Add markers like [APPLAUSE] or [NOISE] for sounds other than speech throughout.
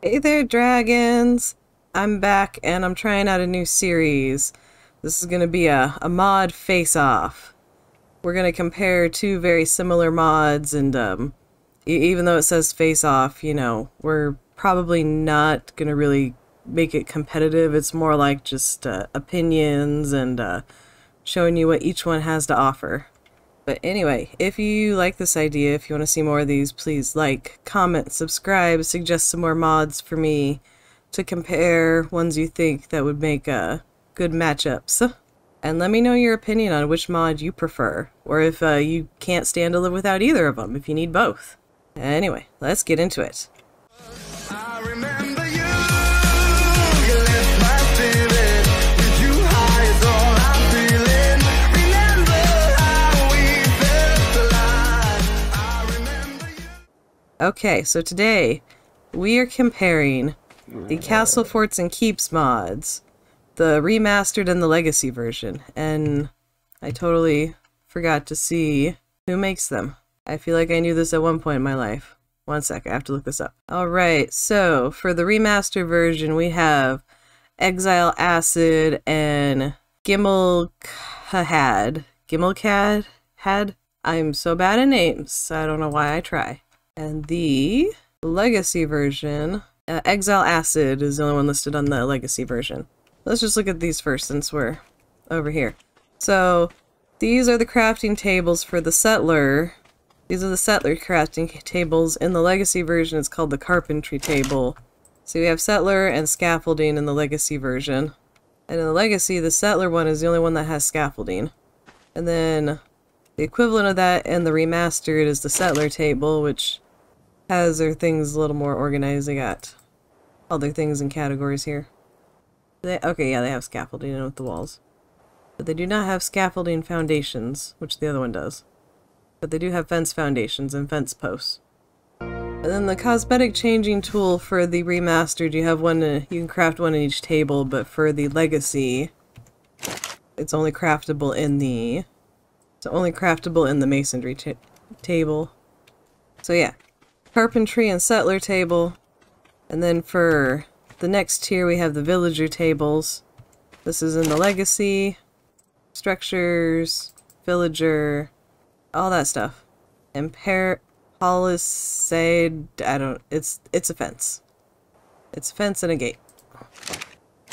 Hey there, dragons! I'm back and I'm trying out a new series. This is going to be a, a mod face-off. We're going to compare two very similar mods and um, e even though it says face-off, you know, we're probably not going to really make it competitive. It's more like just uh, opinions and uh, showing you what each one has to offer. But anyway, if you like this idea, if you want to see more of these, please like, comment, subscribe, suggest some more mods for me to compare ones you think that would make uh, good matchups. And let me know your opinion on which mod you prefer, or if uh, you can't stand to live without either of them, if you need both. Anyway, let's get into it. Okay, so today we are comparing the Castle Forts and Keeps mods, the remastered and the legacy version, and I totally forgot to see who makes them. I feel like I knew this at one point in my life. One sec, I have to look this up. Alright, so for the remastered version, we have Exile Acid and Gimmelcad. Gimmelcad? Had? I'm so bad at names, I don't know why I try. And the legacy version, uh, Exile Acid is the only one listed on the legacy version. Let's just look at these first since we're over here. So, these are the crafting tables for the settler. These are the settler crafting tables. In the legacy version, it's called the carpentry table. So we have settler and scaffolding in the legacy version. And in the legacy, the settler one is the only one that has scaffolding. And then the equivalent of that in the remastered is the settler table, which has their things a little more organized. They got all their things and categories here. They, okay, yeah, they have scaffolding in with the walls. But they do not have scaffolding foundations, which the other one does. But they do have fence foundations and fence posts. And then the cosmetic changing tool for the remastered, you have one, uh, you can craft one in each table, but for the legacy, it's only craftable in the, it's only craftable in the masonry ta table. So yeah, carpentry and settler table. And then for the next tier we have the villager tables. This is in the legacy, structures, villager, all that stuff. Impair palisade I don't it's it's a fence. It's a fence and a gate.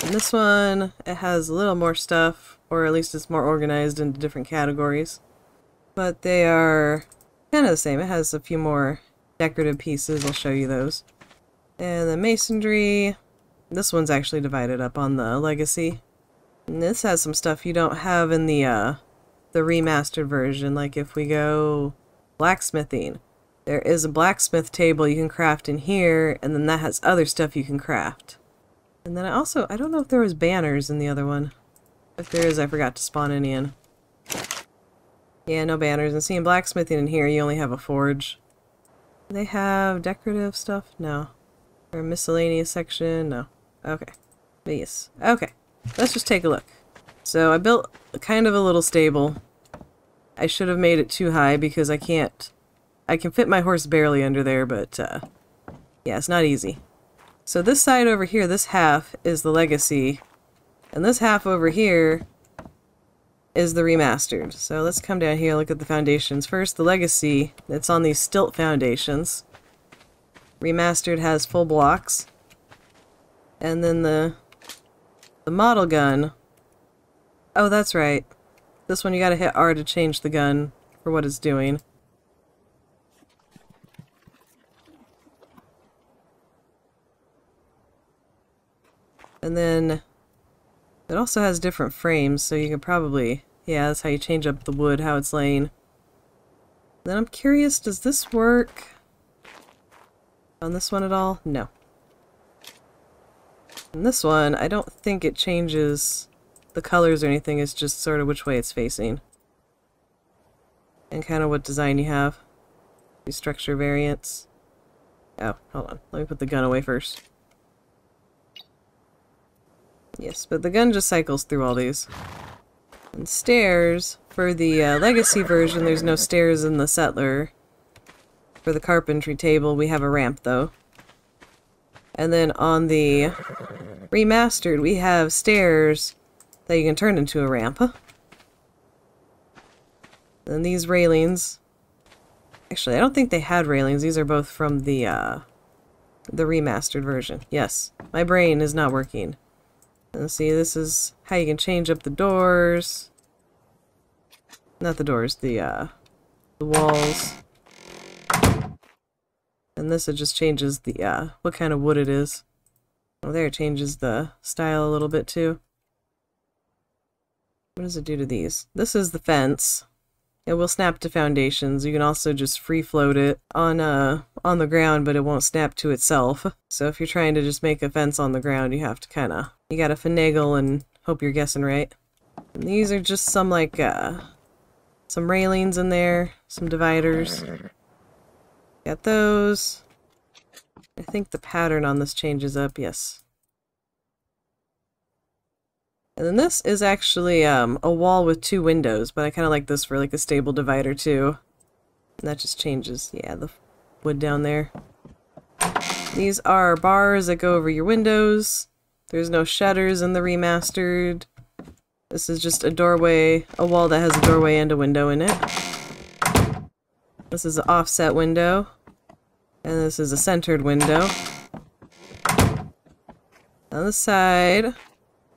And this one it has a little more stuff, or at least it's more organized into different categories. But they are kind of the same. It has a few more decorative pieces. I'll show you those. And the masonry. This one's actually divided up on the legacy. And this has some stuff you don't have in the uh the remastered version. Like if we go blacksmithing, there is a blacksmith table you can craft in here, and then that has other stuff you can craft. And then I also, I don't know if there was banners in the other one. If there is, I forgot to spawn any in. Yeah, no banners. And seeing blacksmithing in here, you only have a forge. They have decorative stuff? No. Or a miscellaneous section? No. Okay. But yes. Okay. Let's just take a look. So I built kind of a little stable. I should have made it too high because I can't... I can fit my horse barely under there, but uh, yeah, it's not easy. So this side over here, this half, is the legacy. And this half over here is the remastered. So let's come down here look at the foundations. First, the legacy. It's on these stilt foundations. Remastered has full blocks. And then the the model gun. Oh, that's right. This one you gotta hit R to change the gun for what it's doing. And then it also has different frames, so you can probably, yeah, that's how you change up the wood, how it's laying. Then I'm curious, does this work on this one at all? No. And this one, I don't think it changes the colors or anything, it's just sort of which way it's facing. And kind of what design you have. These structure variants. Oh, hold on. Let me put the gun away first. Yes, but the gun just cycles through all these. And stairs, for the uh, legacy version, there's no stairs in the settler. For the carpentry table, we have a ramp, though. And then on the remastered, we have stairs that you can turn into a ramp. Then these railings. Actually, I don't think they had railings. These are both from the uh, the remastered version. Yes, my brain is not working. And see, this is how you can change up the doors. Not the doors, the uh, the walls. And this it just changes the uh, what kind of wood it is. Oh, there it changes the style a little bit too. What does it do to these? This is the fence. It will snap to foundations. You can also just free float it on uh on the ground, but it won't snap to itself. So if you're trying to just make a fence on the ground, you have to kind of you got to finagle and hope you're guessing right. And these are just some like uh some railings in there, some dividers. Got those. I think the pattern on this changes up, yes. And then this is actually um, a wall with two windows, but I kind of like this for like a stable divider too. And that just changes, yeah, the wood down there. These are bars that go over your windows. There's no shutters in the remastered. This is just a doorway, a wall that has a doorway and a window in it. This is an offset window. And this is a centered window. On the side,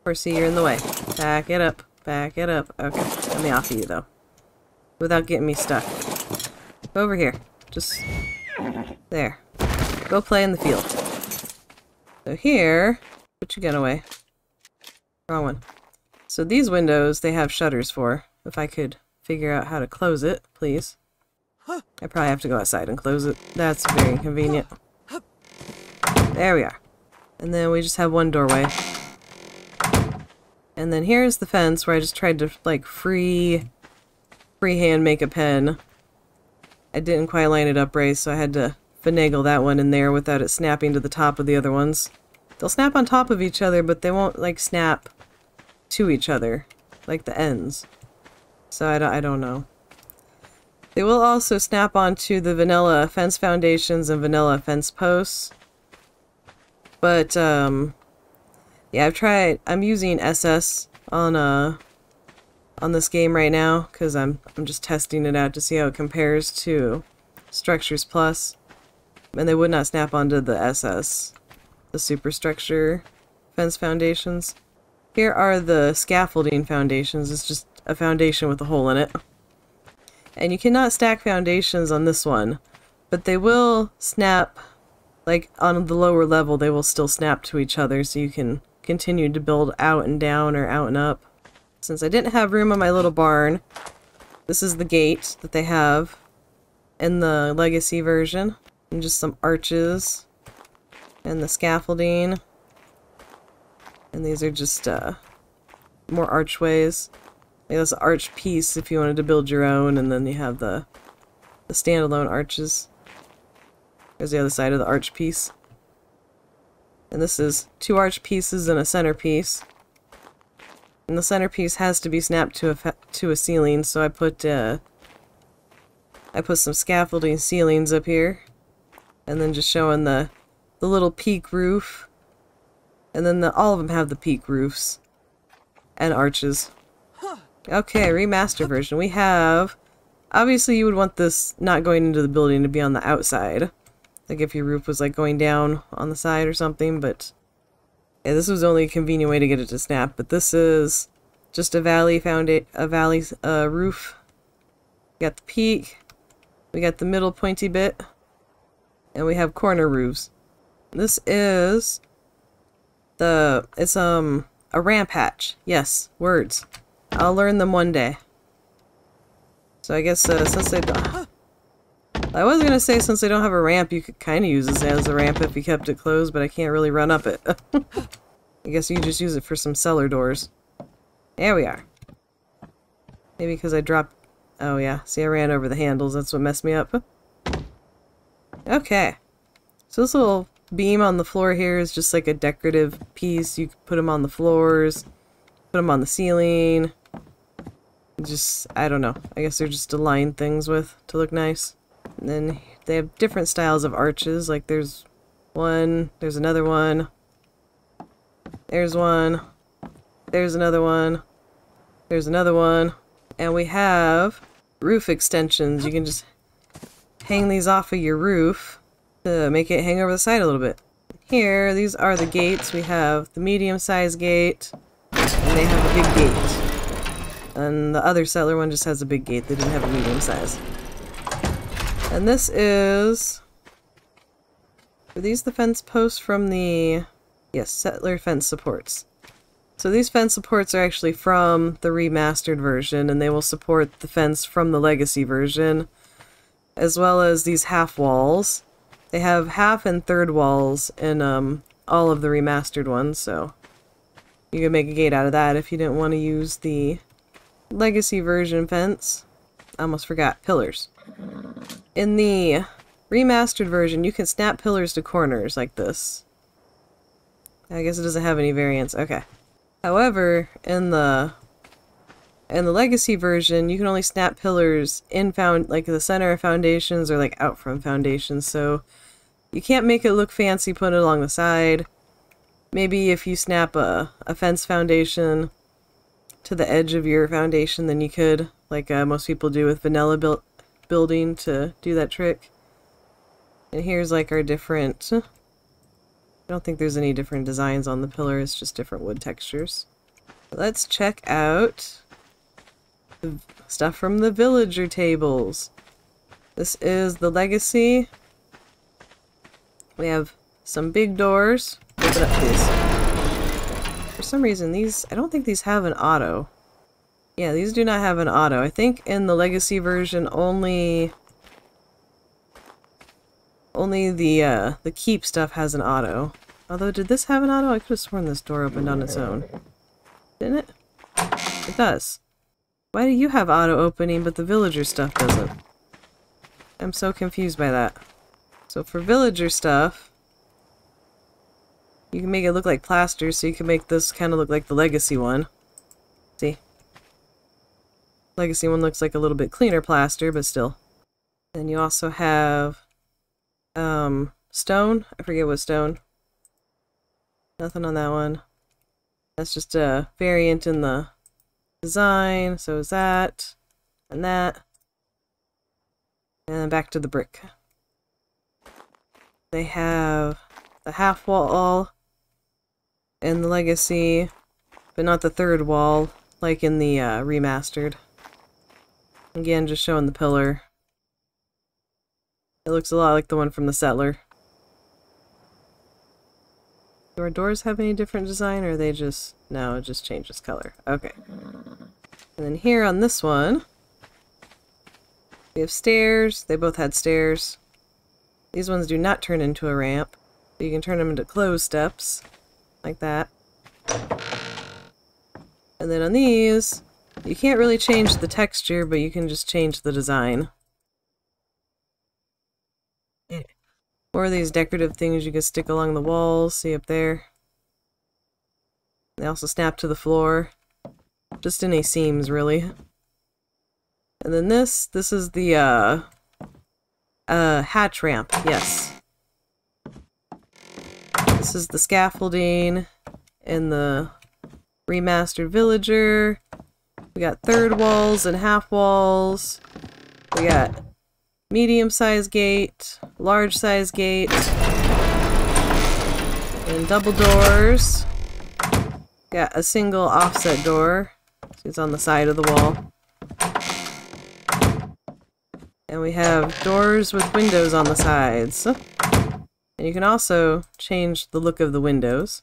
Horsey, you're in the way. Back it up. Back it up. Okay, let me off of you, though. Without getting me stuck. Go over here. Just... There. Go play in the field. So here... Put your gun away. Wrong one. So these windows, they have shutters for. If I could figure out how to close it, please. I probably have to go outside and close it. That's very inconvenient. There we are. And then we just have one doorway. And then here's the fence where I just tried to like free freehand make a pen. I didn't quite line it up right, so I had to finagle that one in there without it snapping to the top of the other ones. They'll snap on top of each other, but they won't like snap to each other, like the ends. So I don't, I don't know. They will also snap onto the vanilla fence foundations and vanilla fence posts. But, um, yeah, I've tried, I'm using SS on, uh, on this game right now, because I'm, I'm just testing it out to see how it compares to Structures Plus. And they would not snap onto the SS, the superstructure fence foundations. Here are the scaffolding foundations. It's just a foundation with a hole in it. And you cannot stack foundations on this one, but they will snap, like on the lower level, they will still snap to each other so you can continue to build out and down or out and up. Since I didn't have room on my little barn, this is the gate that they have in the legacy version. And just some arches and the scaffolding. And these are just uh, more archways. Like this arch piece if you wanted to build your own, and then you have the the standalone arches. There's the other side of the arch piece. And this is two arch pieces and a centerpiece. And the centerpiece has to be snapped to a to a ceiling, so I put uh, I put some scaffolding ceilings up here, and then just showing the the little peak roof, and then the all of them have the peak roofs and arches. Okay, remaster version. We have obviously you would want this not going into the building to be on the outside, like if your roof was like going down on the side or something, but yeah, this was only a convenient way to get it to snap, but this is just a valley found it a valley uh, roof. We got the peak, we got the middle pointy bit, and we have corner roofs. This is the it's um a ramp hatch. Yes, words. I'll learn them one day. So I guess uh, since they don't [GASPS] I was gonna say since they don't have a ramp, you could kind of use this as a ramp if you kept it closed, but I can't really run up it. [LAUGHS] I guess you just use it for some cellar doors. There we are. Maybe because I dropped... Oh yeah, see I ran over the handles, that's what messed me up. Okay. So this little beam on the floor here is just like a decorative piece. You could put them on the floors, put them on the ceiling. Just, I don't know. I guess they're just to line things with to look nice. And then they have different styles of arches. Like there's One, there's another one. There's one. There's another one. There's another one. And we have roof extensions. You can just hang these off of your roof to make it hang over the side a little bit. Here, these are the gates. We have the medium-sized gate, and they have a big gate. And the other settler one just has a big gate. They didn't have a medium size. And this is... Are these the fence posts from the... Yes, settler fence supports. So these fence supports are actually from the remastered version, and they will support the fence from the legacy version, as well as these half walls. They have half and third walls in um, all of the remastered ones, so you could make a gate out of that if you didn't want to use the legacy version fence. I almost forgot, pillars. In the remastered version, you can snap pillars to corners like this. I guess it doesn't have any variants. Okay. However, in the in the legacy version, you can only snap pillars in found like the center of foundations or like out from foundations. So you can't make it look fancy put it along the side. Maybe if you snap a, a fence foundation to the edge of your foundation, then you could, like uh, most people do with vanilla built building to do that trick. And here's like our different I don't think there's any different designs on the pillar, it's just different wood textures. Let's check out stuff from the villager tables. This is the legacy. We have some big doors. Open up. For some reason, these, I don't think these have an auto. Yeah, these do not have an auto. I think in the legacy version only only the uh, the keep stuff has an auto. Although, did this have an auto? I could have sworn this door opened on its own. Didn't it? It does. Why do you have auto opening but the villager stuff doesn't? I'm so confused by that. So for villager stuff, you can make it look like plaster, so you can make this kind of look like the legacy one. See? Legacy one looks like a little bit cleaner plaster, but still. Then you also have um, stone. I forget what stone. Nothing on that one. That's just a variant in the design. So is that. And that. And then back to the brick. They have the half wall in the legacy, but not the third wall, like in the uh, remastered. Again, just showing the pillar. It looks a lot like the one from the Settler. Do our doors have any different design, or they just... No, it just changes color. Okay. And then here on this one, we have stairs. They both had stairs. These ones do not turn into a ramp. You can turn them into closed steps, like that. And then on these, you can't really change the texture, but you can just change the design. Or these decorative things you can stick along the walls, see up there. They also snap to the floor. Just in any seams, really. And then this, this is the, uh, uh, hatch ramp, yes. This is the scaffolding and the remastered villager. We got third walls and half walls. We got medium size gate, large size gate, and double doors. Got a single offset door. It's on the side of the wall. And we have doors with windows on the sides. And you can also change the look of the windows.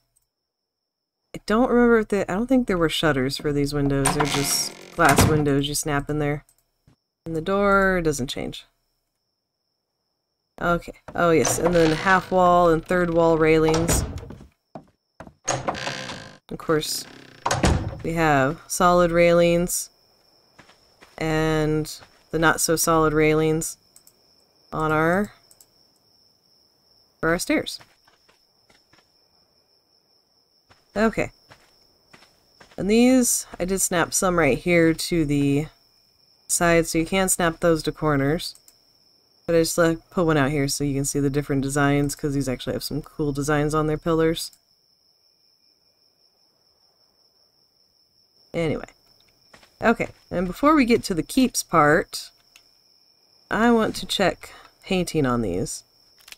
I don't remember if they, I don't think there were shutters for these windows. They're just glass windows you snap in there. And the door doesn't change. Okay. Oh, yes. And then half wall and third wall railings. Of course, we have solid railings and the not so solid railings on our for our stairs. Okay. And these, I did snap some right here to the side, so you can snap those to corners. But I just like, put one out here so you can see the different designs because these actually have some cool designs on their pillars. Anyway. Okay, and before we get to the keeps part, I want to check painting on these.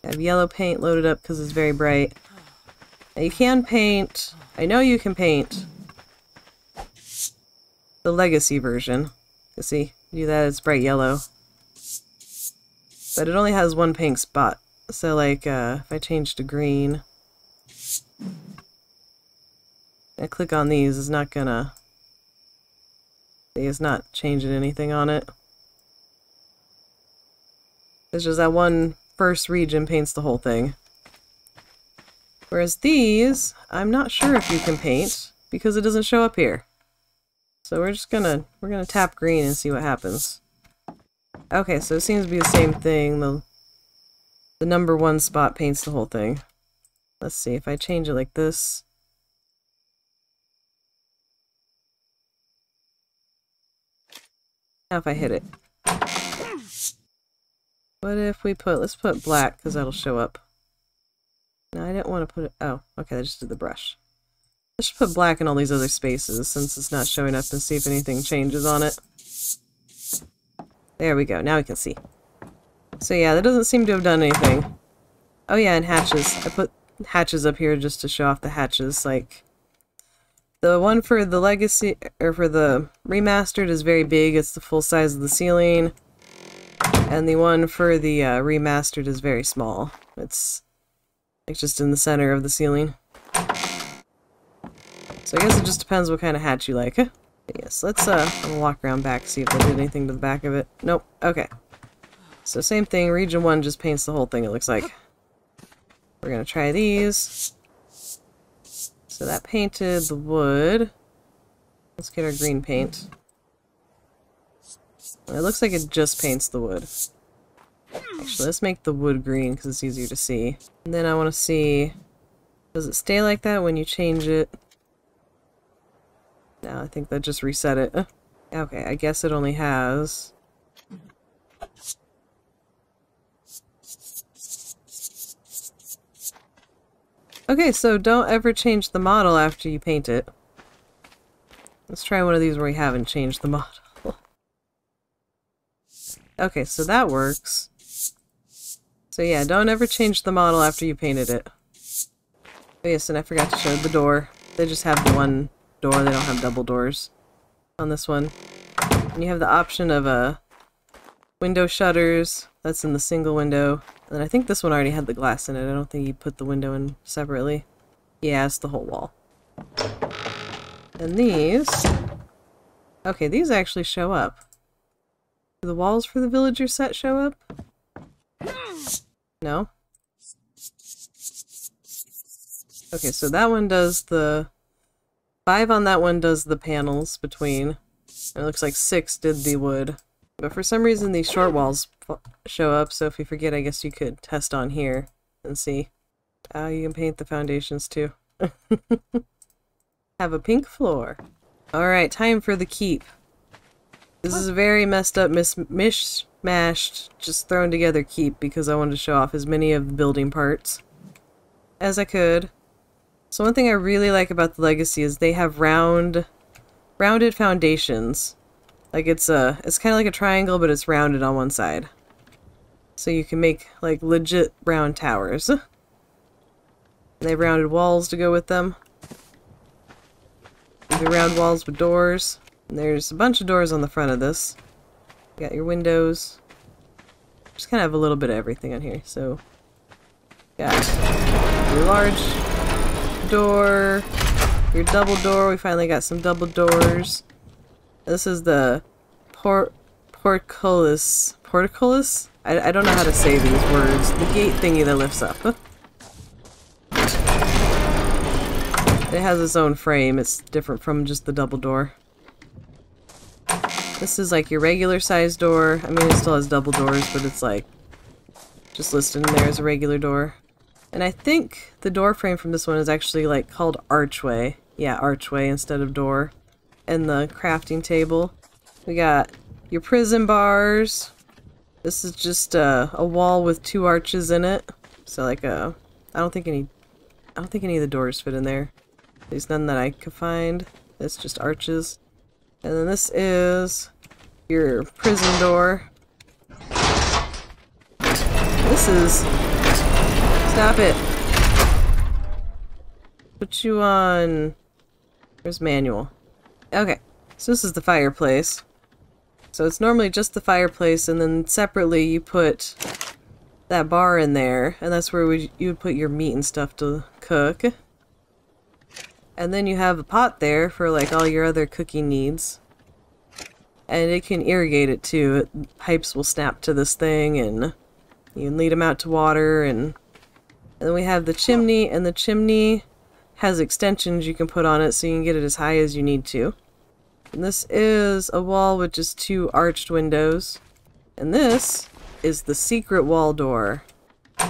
I have yellow paint loaded up because it's very bright. Now you can paint, I know you can paint the legacy version. You see, do that, it's bright yellow. But it only has one pink spot. So like, uh, if I change to green, I click on these, it's not gonna, it's not changing anything on it. It's just that one first region paints the whole thing. Whereas these, I'm not sure if you can paint because it doesn't show up here. So we're just gonna, we're gonna tap green and see what happens. Okay, so it seems to be the same thing. The, the number one spot paints the whole thing. Let's see, if I change it like this. Now if I hit it. What if we put, let's put black, because that'll show up. No, I didn't want to put it, oh, okay, I just did the brush. Let's just put black in all these other spaces, since it's not showing up, and see if anything changes on it. There we go, now we can see. So yeah, that doesn't seem to have done anything. Oh yeah, and hatches. I put hatches up here just to show off the hatches, like... The one for the legacy, or for the remastered is very big, it's the full size of the ceiling. And the one for the uh, remastered is very small. It's like just in the center of the ceiling. So I guess it just depends what kind of hat you like. Yes, let's uh walk around back, see if I did anything to the back of it. Nope. Okay. So same thing, region 1 just paints the whole thing, it looks like. We're gonna try these. So that painted the wood. Let's get our green paint. It looks like it just paints the wood. Actually, let's make the wood green because it's easier to see. And then I want to see, does it stay like that when you change it? No, I think that just reset it. Uh, okay, I guess it only has... Okay, so don't ever change the model after you paint it. Let's try one of these where we haven't changed the [LAUGHS] model. okay, so that works. So yeah, don't ever change the model after you painted it. Oh yes, and I forgot to show the door. They just have the one door, they don't have double doors on this one. And you have the option of uh, window shutters, that's in the single window. And I think this one already had the glass in it, I don't think you put the window in separately. Yeah, it's the whole wall. And these... Okay, these actually show up. Do the walls for the villager set show up? No? Okay, so that one does the... Five on that one does the panels between. It looks like six did the wood. But for some reason these short walls show up, so if you forget, I guess you could test on here and see. Oh, you can paint the foundations too. [LAUGHS] Have a pink floor. Alright, time for the keep. This is a very messed up, mis mishmashed, just thrown together keep because I wanted to show off as many of the building parts as I could. So one thing I really like about the Legacy is they have round, rounded foundations. Like it's a, it's kind of like a triangle, but it's rounded on one side. So you can make like legit round towers. They have rounded walls to go with them. These round walls with doors. And there's a bunch of doors on the front of this. You got your windows. Just kind of have a little bit of everything on here. So, got your large door, your double door. We finally got some double doors. This is the port portcullis. Portcullis? I, I don't know how to say these words. The gate thingy that lifts up. it has its own frame. It's different from just the double door. This is like your regular size door. I mean, it still has double doors, but it's like just listed in there as a regular door. And I think the door frame from this one is actually like called archway. Yeah, archway instead of door. And the crafting table. We got your prison bars. This is just uh, a wall with two arches in it. So like a, I don't think any, I don't think any of the doors fit in there. There's none that I could find. It's just arches. And then this is your prison door. This is, stop it. Put you on, there's manual. Okay, so this is the fireplace. So it's normally just the fireplace, and then separately you put that bar in there, and that's where you would put your meat and stuff to cook. And then you have a pot there for like all your other cooking needs. And it can irrigate it too. Pipes will snap to this thing, and you can lead them out to water. And, and then we have the chimney, and the chimney has extensions you can put on it so you can get it as high as you need to. And this is a wall with just two arched windows. And this is the secret wall door.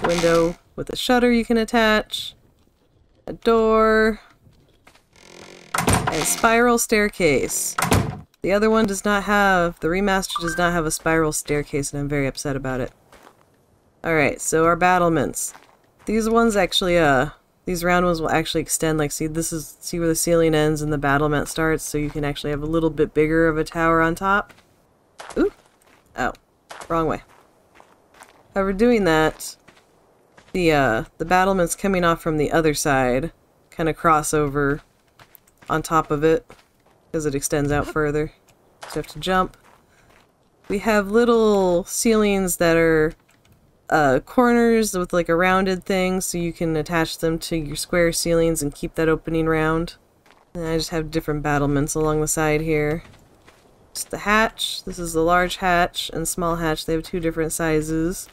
Window with a shutter you can attach. A door. And a spiral staircase. The other one does not have, the remaster does not have a spiral staircase and I'm very upset about it. Alright, so our battlements. These ones actually, uh, these round ones will actually extend, like see this is, see where the ceiling ends and the battlement starts, so you can actually have a little bit bigger of a tower on top. Ooh. Oh. Wrong way. However, doing that, the, uh, the battlements coming off from the other side kind of cross over on top of it, because it extends out further. So you have to jump. We have little ceilings that are uh, corners with like a rounded thing so you can attach them to your square ceilings and keep that opening round. And I just have different battlements along the side here. Just the hatch. This is the large hatch and small hatch. They have two different sizes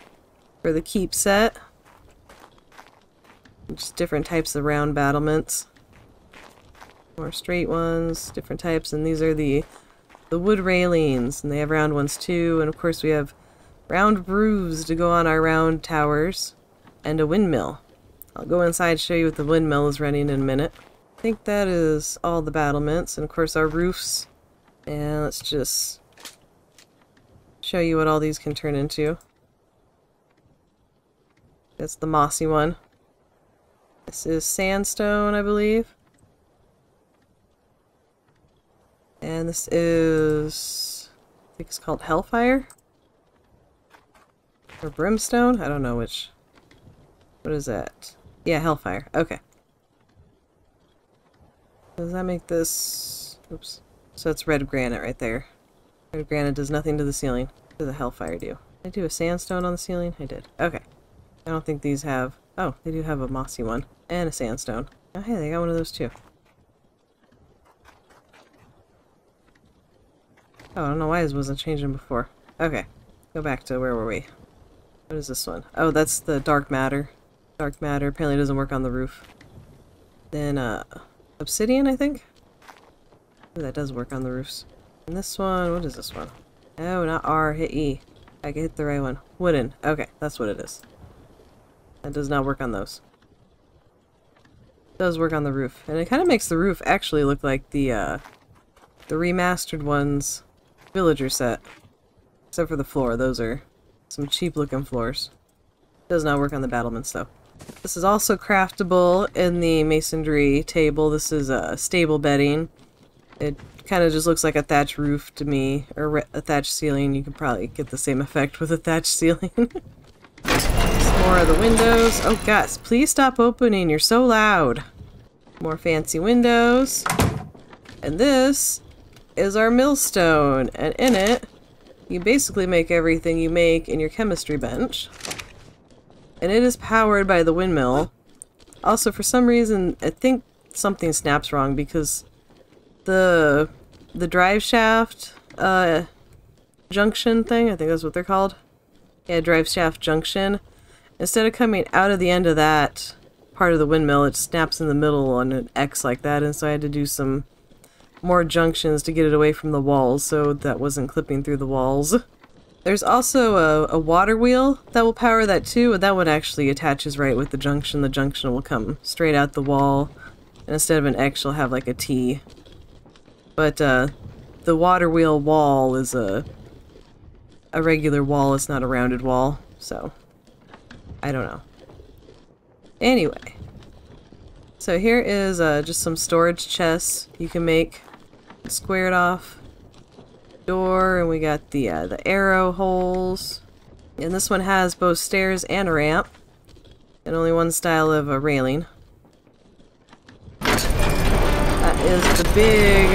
for the keep set. Just different types of round battlements. More straight ones, different types, and these are the the wood railings, and they have round ones too, and of course we have round roofs to go on our round towers, and a windmill. I'll go inside show you what the windmill is running in a minute. I think that is all the battlements, and of course our roofs. And let's just show you what all these can turn into. That's the mossy one. This is sandstone, I believe. And this is, I think it's called Hellfire? Or Brimstone? I don't know which. What is that? Yeah, Hellfire. Okay. Does that make this... Oops. So it's red granite right there. Red granite does nothing to the ceiling. What does the Hellfire do? Did I do a sandstone on the ceiling? I did. Okay. I don't think these have... Oh, they do have a mossy one. And a sandstone. Oh, hey, they got one of those too. Oh, I don't know why this wasn't changing before. Okay. Go back to where were we? What is this one? Oh, that's the dark matter. Dark matter apparently doesn't work on the roof. Then, uh, obsidian, I think? Ooh, that does work on the roofs. And this one, what is this one? Oh, not R, hit E. I can hit the right one. Wooden. Okay, that's what it is. That does not work on those. Does work on the roof. And it kind of makes the roof actually look like the, uh, the remastered one's villager set. Except for the floor, those are some cheap looking floors. Does not work on the battlements though. This is also craftable in the masonry table. This is a stable bedding. It kind of just looks like a thatch roof to me, or a thatch ceiling. You can probably get the same effect with a thatch [LAUGHS] ceiling. More of the windows. Oh gosh, please stop opening. You're so loud. More fancy windows. And this is our millstone. And in it, you basically make everything you make in your chemistry bench. And it is powered by the windmill. Also, for some reason, I think something snaps wrong because the the drive shaft uh, junction thing, I think that's what they're called. Yeah, drive shaft junction. Instead of coming out of the end of that part of the windmill, it snaps in the middle on an X like that, and so I had to do some more junctions to get it away from the walls so that wasn't clipping through the walls. There's also a, a water wheel that will power that too, and that one actually attaches right with the junction. The junction will come straight out the wall, and instead of an X, you'll have like a T. But uh, the water wheel wall is a a regular wall, it's not a rounded wall, so I don't know. Anyway, so here is uh, just some storage chests you can make squared off door, and we got the uh, the arrow holes, and this one has both stairs and a ramp, and only one style of a railing. That is the big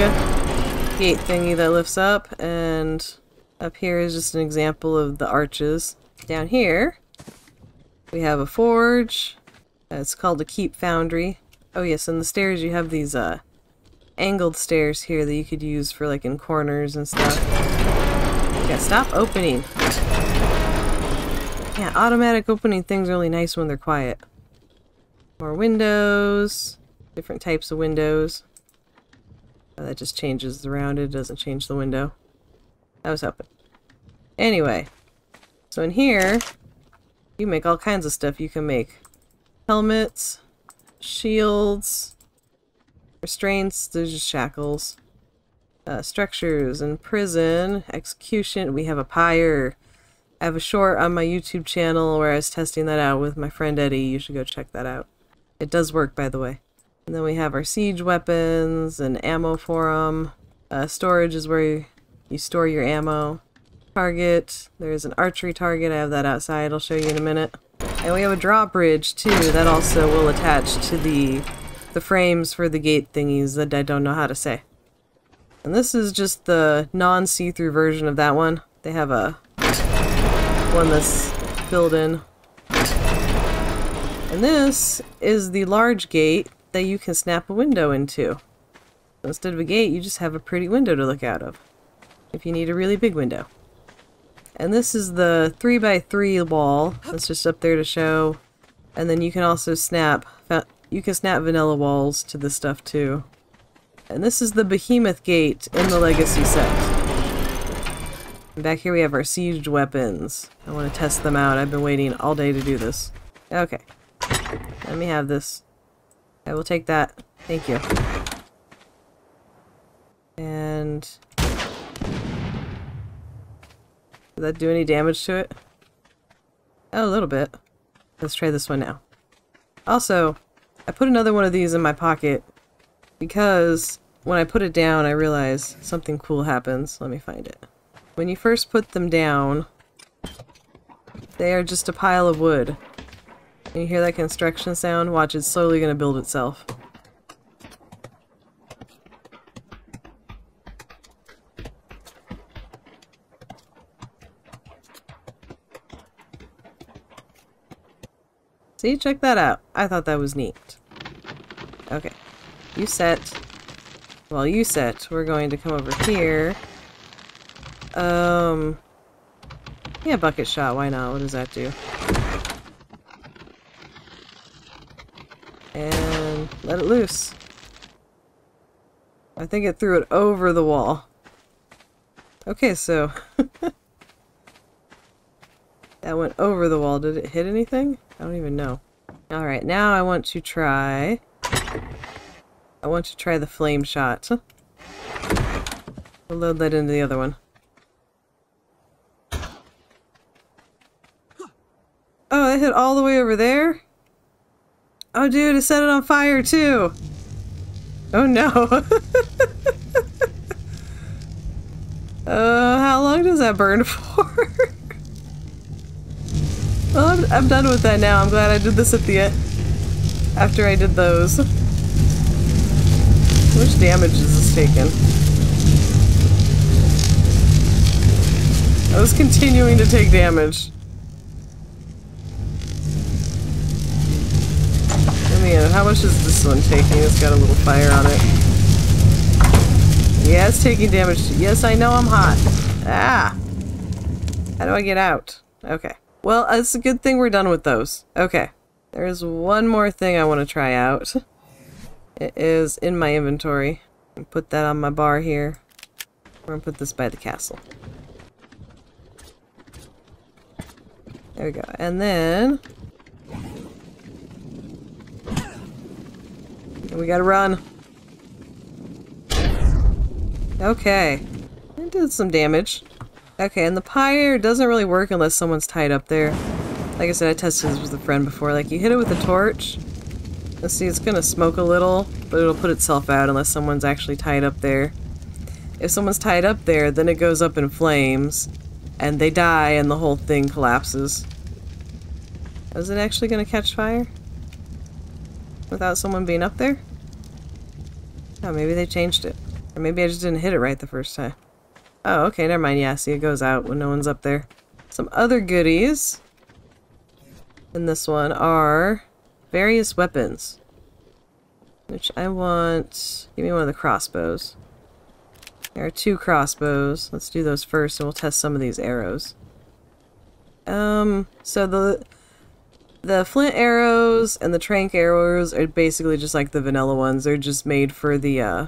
gate thingy that lifts up, and up here is just an example of the arches. Down here, we have a forge. It's called a keep foundry. Oh yes, and the stairs you have these uh angled stairs here that you could use for like in corners and stuff. Yeah, stop opening. Yeah, automatic opening things are really nice when they're quiet. More windows, different types of windows. Oh, that just changes the it doesn't change the window. I was hoping. Anyway, so in here, you make all kinds of stuff. You can make helmets, shields, restraints, there's just shackles, uh, structures and prison, execution. We have a pyre. I have a short on my YouTube channel where I was testing that out with my friend Eddie. You should go check that out. It does work, by the way. And then we have our siege weapons and ammo for them. Uh, storage is where you, you store your ammo. Target. There's an archery target. I have that outside. I'll show you in a minute. And we have a drawbridge too that also will attach to the the frames for the gate thingies that I don't know how to say. And this is just the non-see-through version of that one. They have a one that's filled in. And this is the large gate that you can snap a window into. Instead of a gate, you just have a pretty window to look out of. If you need a really big window. And this is the 3x3 wall. That's just up there to show. And then you can also snap, you can snap vanilla walls to this stuff too. And this is the behemoth gate in the legacy set. And back here we have our siege weapons. I want to test them out. I've been waiting all day to do this. Okay. Let me have this. I will take that. Thank you. And... Did that do any damage to it? Oh, a little bit. Let's try this one now. Also, I put another one of these in my pocket because when I put it down, I realize something cool happens. Let me find it. When you first put them down, they are just a pile of wood. You hear that construction sound? Watch, it's slowly going to build itself. See, check that out. I thought that was neat. Okay. You set. While you set, we're going to come over here. Um... Yeah, bucket shot, why not? What does that do? And let it loose. I think it threw it over the wall. Okay, so... [LAUGHS] that went over the wall. Did it hit anything? I don't even know. Alright, now I want to try... I want to try the flame shot. We'll load that into the other one. Oh, it hit all the way over there? Oh, dude, it set it on fire, too! Oh, no. [LAUGHS] uh, how long does that burn [LAUGHS] for? I'm, done with that now. I'm glad I did this at the end. After I did those. How much damage is this taking? I was continuing to take damage. Let me in. How much is this one taking? It's got a little fire on it. Yeah, it's taking damage. Yes, I know I'm hot. Ah! How do I get out? Okay. Well, it's a good thing we're done with those. Okay. There's one more thing I want to try out. It is in my inventory. Put that on my bar here. We're gonna put this by the castle. There we go. And then... We gotta run. Okay. It did some damage. Okay, and the pyre doesn't really work unless someone's tied up there. Like I said, I tested this with a friend before. Like, you hit it with a torch. Let's see, it's gonna smoke a little, but it'll put itself out unless someone's actually tied up there. If someone's tied up there, then it goes up in flames, and they die, and the whole thing collapses. Is it actually gonna catch fire? Without someone being up there? Oh, maybe they changed it. Or maybe I just didn't hit it right the first time. Oh, okay, never mind. Yeah, see, it goes out when no one's up there. Some other goodies in this one are various weapons. Which I want... Give me one of the crossbows. There are two crossbows. Let's do those first and we'll test some of these arrows. Um, so the the flint arrows and the tranq arrows are basically just like the vanilla ones. They're just made for the uh,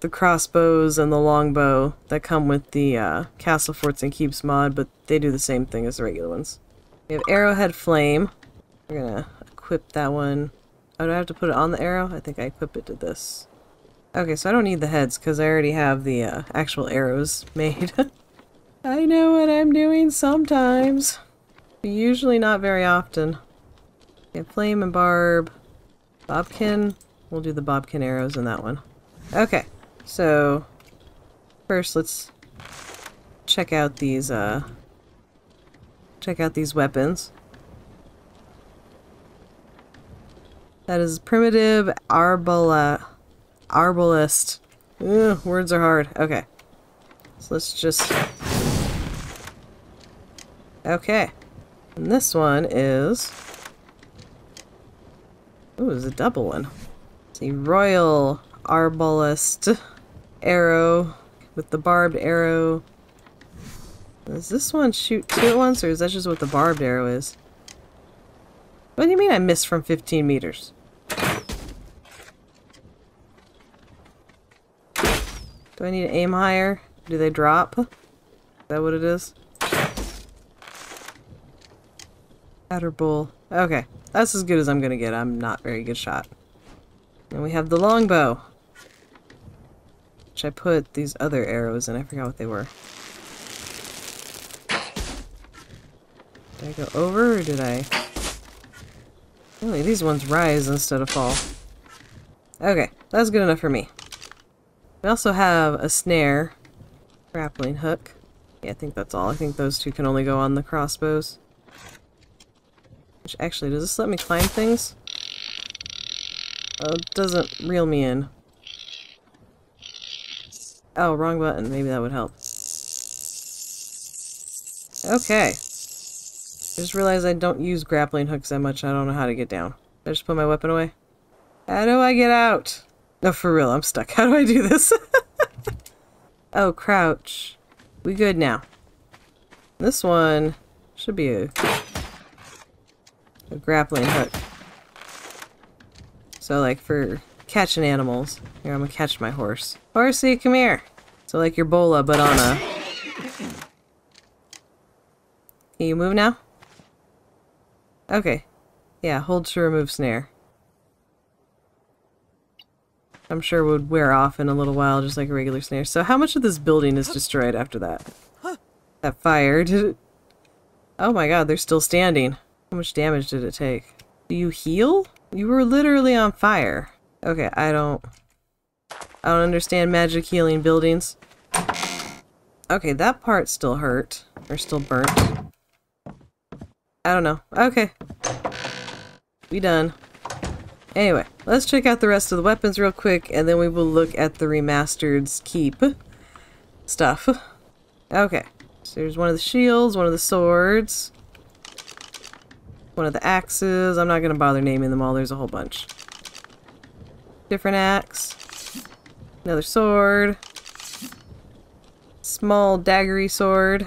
the crossbows and the longbow that come with the uh, Castle Forts and Keeps mod, but they do the same thing as the regular ones. We have Arrowhead Flame. We're gonna equip that one. Oh, do I have to put it on the arrow? I think I equip it to this. Okay, so I don't need the heads because I already have the uh, actual arrows [LAUGHS] made. [LAUGHS] I know what I'm doing sometimes. Usually not very often. Okay, Flame and Barb. Bodkin. We'll do the Bodkin arrows in that one. Okay, so first let's check out these uh check out these weapons. That is primitive arbala arbalist. Ugh, words are hard. Okay. So let's just Okay. And this one is Ooh, it's a double one. The Royal Arbalist arrow with the barbed arrow. Does this one shoot two at once, or is that just what the barbed arrow is? What do you mean I missed from 15 meters? Do I need to aim higher? Do they drop? Is that what it is? Outer bull. Okay, that's as good as I'm gonna get. I'm not very good shot. And we have the longbow. Which I put these other arrows in. I forgot what they were. Did I go over or did I... Really, these ones rise instead of fall. Okay, that's good enough for me. We also have a snare. Grappling hook. Yeah, I think that's all. I think those two can only go on the crossbows. Which actually, does this let me climb things? Oh, it doesn't reel me in. Oh, wrong button. Maybe that would help. Okay. I just realized I don't use grappling hooks that much. I don't know how to get down. I just put my weapon away? How do I get out? No, for real, I'm stuck. [LAUGHS] How do I do this? [LAUGHS] oh, crouch. We good now. This one should be a, a grappling hook. So like for catching animals. Here, I'm gonna catch my horse. Horsey, come here. So like your bola, but on a... Can you move now? Okay. Yeah, hold to remove snare. I'm sure would wear off in a little while, just like a regular snare. So how much of this building is destroyed after that? That fire, did it... Oh my god, they're still standing. How much damage did it take? Do you heal? You were literally on fire. Okay, I don't... I don't understand magic healing buildings. Okay, that part still hurt. Or still burnt. I don't know. Okay. We done. Anyway, let's check out the rest of the weapons real quick, and then we will look at the remastered's keep stuff. Okay, so there's one of the shields, one of the swords, one of the axes. I'm not going to bother naming them all, there's a whole bunch. Different axe, another sword, small daggery sword,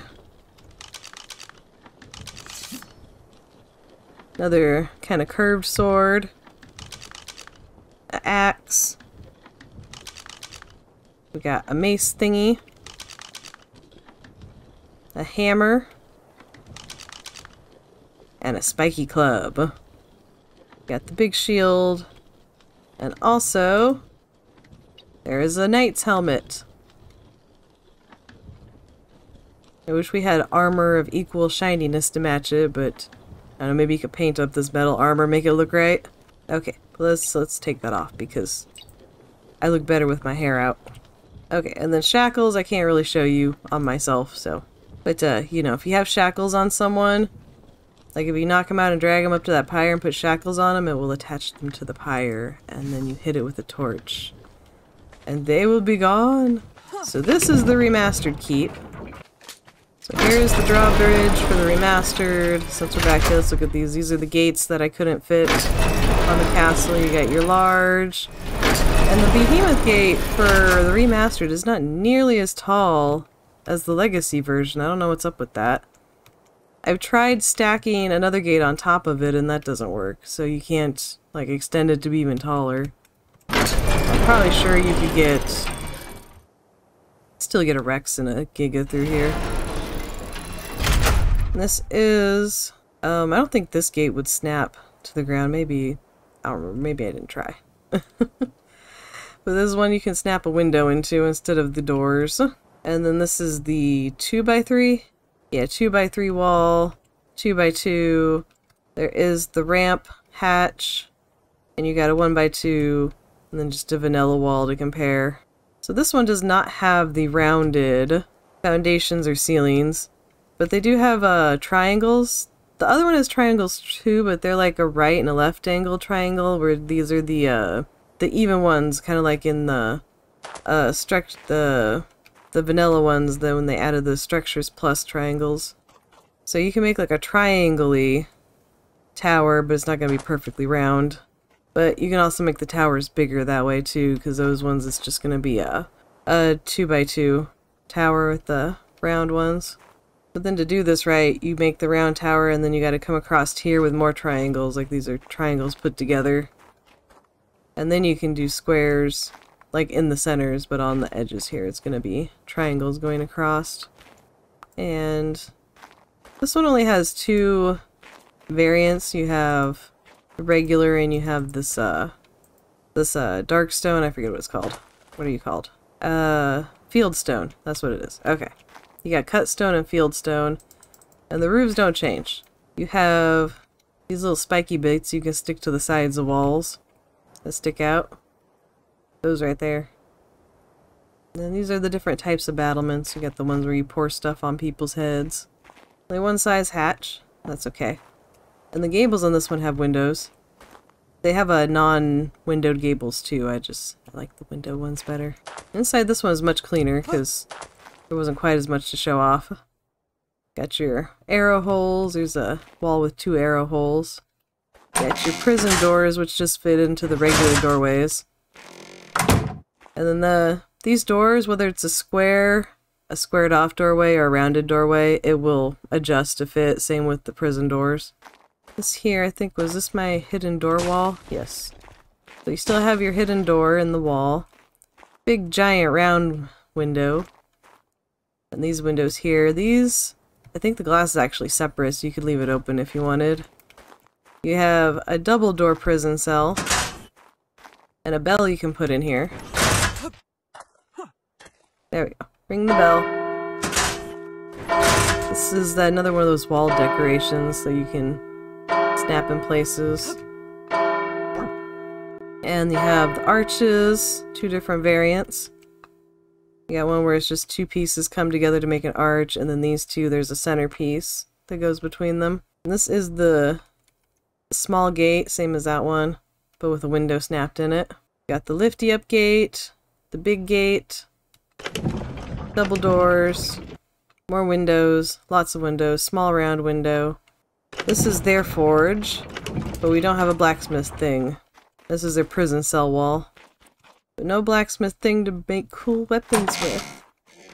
another kind of curved sword, axe, we got a mace thingy, a hammer, and a spiky club. Got the big shield, and also there is a knight's helmet. I wish we had armor of equal shininess to match it, but I don't know, maybe you could paint up this metal armor, make it look right. Okay, let's let's take that off because I look better with my hair out. Okay, and then shackles I can't really show you on myself, so. But, uh, you know, if you have shackles on someone, like if you knock them out and drag them up to that pyre and put shackles on them, it will attach them to the pyre, and then you hit it with a torch. And they will be gone. So this is the remastered keep. So here's the drawbridge for the remastered. Since we're back here, let's look at these. These are the gates that I couldn't fit on the castle. You got your large. And the behemoth gate for the remastered is not nearly as tall as the legacy version. I don't know what's up with that. I've tried stacking another gate on top of it and that doesn't work. So you can't like extend it to be even taller. I'm probably sure you could get still get a Rex and a Giga through here. This is um I don't think this gate would snap to the ground. Maybe I don't remember, maybe I didn't try. [LAUGHS] But this is one you can snap a window into instead of the doors. And then this is the 2x3. Yeah, two by three wall, two by two. There is the ramp hatch, and you got a one by two, and then just a vanilla wall to compare. So this one does not have the rounded foundations or ceilings, but they do have uh, triangles. The other one has triangles too, but they're like a right and a left angle triangle, where these are the uh, the even ones, kind of like in the uh, struct the the vanilla ones. Then when they added the structures plus triangles, so you can make like a triangle tower, but it's not going to be perfectly round. But you can also make the towers bigger that way too, because those ones it's just going to be a a two by two tower with the round ones. But then to do this right, you make the round tower and then you got to come across here with more triangles, like these are triangles put together. And then you can do squares, like in the centers, but on the edges here it's going to be triangles going across. And this one only has two variants. You have regular and you have this, uh, this, uh, dark stone. I forget what it's called. What are you called? Uh, field stone. That's what it is. Okay. You got cut stone and field stone. And the roofs don't change. You have these little spiky bits you can stick to the sides of walls that stick out. Those right there. And then these are the different types of battlements. You got the ones where you pour stuff on people's heads. Only one size hatch. That's okay. And the gables on this one have windows. They have a non-windowed gables too. I just I like the window ones better. Inside this one is much cleaner because there wasn't quite as much to show off. Got your arrow holes. There's a wall with two arrow holes. Got your prison doors, which just fit into the regular doorways. And then the these doors, whether it's a square, a squared off doorway, or a rounded doorway, it will adjust to fit. Same with the prison doors. This here, I think, was this my hidden door wall? Yes. So you still have your hidden door in the wall. Big giant round window. And these windows here, these, I think the glass is actually separate, so you could leave it open if you wanted. You have a double door prison cell. And a bell you can put in here. There we go. Ring the bell. This is another one of those wall decorations so you can snap in places. And you have the arches, two different variants. You got one where it's just two pieces come together to make an arch, and then these two, there's a centerpiece that goes between them. And this is the small gate, same as that one, but with a window snapped in it. Got the lifty up gate, the big gate, double doors, more windows, lots of windows, small round window. This is their forge, but we don't have a blacksmith thing. This is their prison cell wall. But no blacksmith thing to make cool weapons with.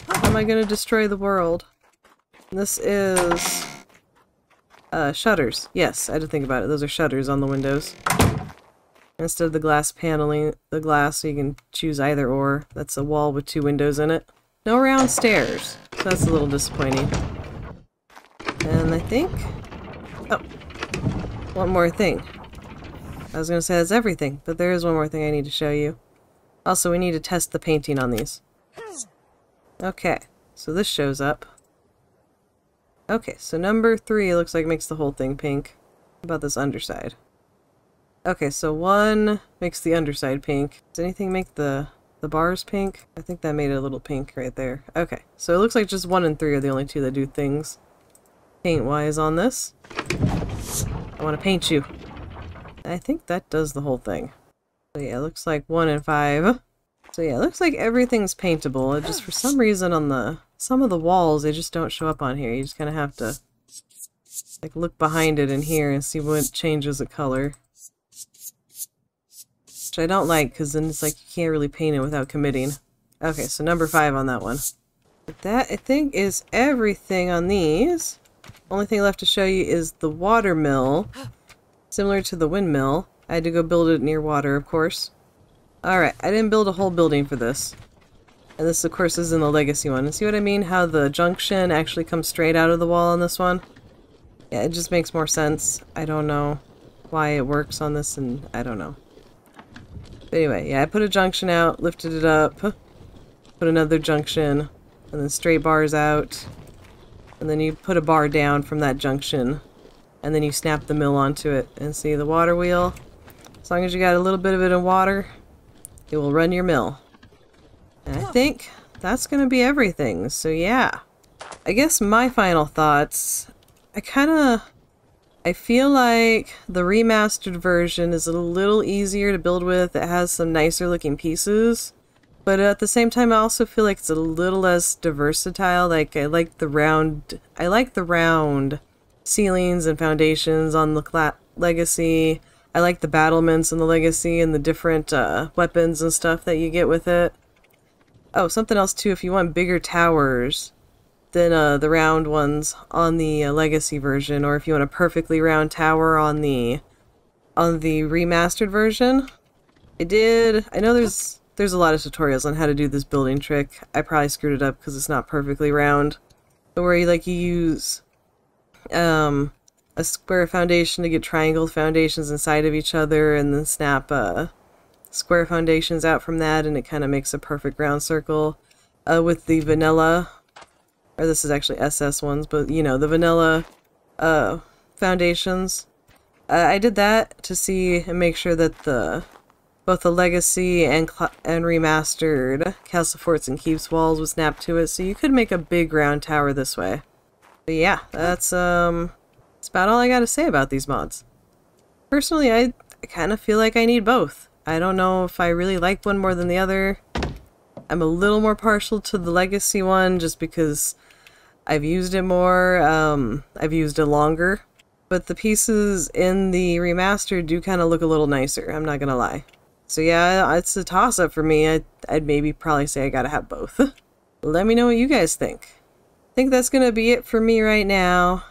How am I gonna destroy the world? This is... Uh, shutters. Yes, I had to think about it. Those are shutters on the windows. Instead of the glass paneling, the glass, so you can choose either or. That's a wall with two windows in it. No round stairs, so that's a little disappointing. And I think... Oh, one more thing. I was going to say that's everything, but there is one more thing I need to show you. Also, we need to test the painting on these. Okay, so this shows up. Okay, so number three looks like makes the whole thing pink. How about this underside? Okay, so one makes the underside pink. Does anything make the the bars pink? I think that made it a little pink right there. Okay, so it looks like just one and three are the only two that do things paint-wise on this. I want to paint you. I think that does the whole thing. So yeah, it looks like one and five. So yeah, it looks like everything's paintable. It just for some reason on the some of the walls they just don't show up on here. You just kind of have to like look behind it in here and see what changes the color. Which I don't like because then it's like you can't really paint it without committing. Okay, so number five on that one. But that I think is everything on these. Only thing left to show you is the water mill. Similar to the windmill. I had to go build it near water, of course. Alright, I didn't build a whole building for this. And this, of course, is in the legacy one. And see what I mean? How the junction actually comes straight out of the wall on this one? Yeah, it just makes more sense. I don't know why it works on this, and I don't know. But anyway, yeah, I put a junction out, lifted it up, put another junction, and then straight bars out. And then you put a bar down from that junction, and then you snap the mill onto it. And see the water wheel? As long as you got a little bit of it in water, it will run your mill. And I think that's going to be everything. So yeah. I guess my final thoughts, I kind of I feel like the remastered version is a little easier to build with. It has some nicer looking pieces. But at the same time, I also feel like it's a little less versatile. Like, I like the round... I like the round ceilings and foundations on the Legacy. I like the battlements and the Legacy and the different uh, weapons and stuff that you get with it. Oh, something else too, if you want bigger towers than uh, the round ones on the uh, Legacy version, or if you want a perfectly round tower on the on the remastered version. I did... I know there's there's a lot of tutorials on how to do this building trick. I probably screwed it up because it's not perfectly round. But where you like you use um, a square foundation to get triangle foundations inside of each other and then snap uh, square foundations out from that and it kind of makes a perfect round circle. Uh, with the vanilla, or this is actually SS ones, but you know, the vanilla uh, foundations. Uh, I did that to see and make sure that the both the legacy and and remastered castle forts and keeps walls was snapped to it, so you could make a big round tower this way. But yeah, that's um, that's about all I got to say about these mods. Personally, I, I kind of feel like I need both. I don't know if I really like one more than the other. I'm a little more partial to the legacy one just because I've used it more. Um, I've used it longer. But the pieces in the remaster do kind of look a little nicer, I'm not gonna lie. So yeah, it's a toss-up for me. I'd, I'd maybe probably say I gotta have both. [LAUGHS] Let me know what you guys think. I think that's gonna be it for me right now.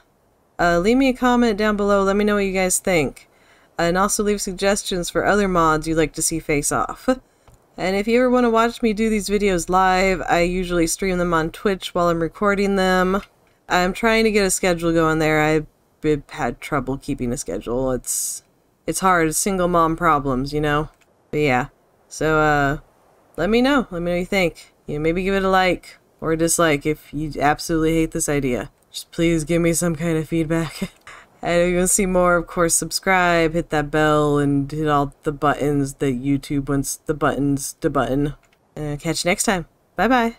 Uh, leave me a comment down below. Let me know what you guys think. and also leave suggestions for other mods you'd like to see face off. [LAUGHS] and if you ever want to watch me do these videos live, I usually stream them on Twitch while I'm recording them. I'm trying to get a schedule going there. I've had trouble keeping a schedule. It's it's hard. Single mom problems, you know? But yeah. So, uh, let me know. Let me know what you think. You know, maybe give it a like or a dislike if you absolutely hate this idea. Just please give me some kind of feedback. [LAUGHS] and if you want to see more, of course, subscribe, hit that bell, and hit all the buttons that YouTube wants the buttons to button. Uh, catch you next time. Bye-bye.